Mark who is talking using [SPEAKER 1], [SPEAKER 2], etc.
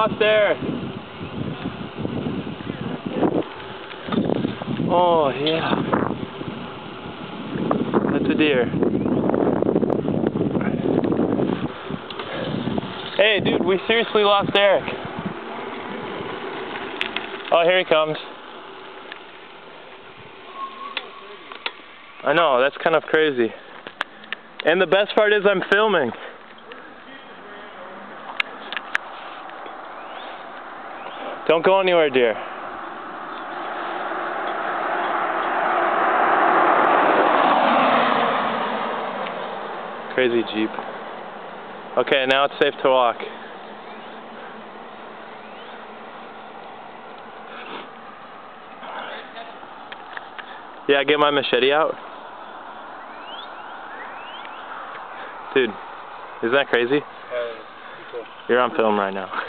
[SPEAKER 1] lost Eric. Oh, yeah. That's a deer. Hey, dude, we seriously lost Eric. Oh, here he comes. I know, that's kind of crazy. And the best part is I'm filming. Don't go anywhere, dear. Crazy Jeep. Okay, now it's safe to walk. Yeah, get my machete out. Dude, isn't that crazy? You're on film right now.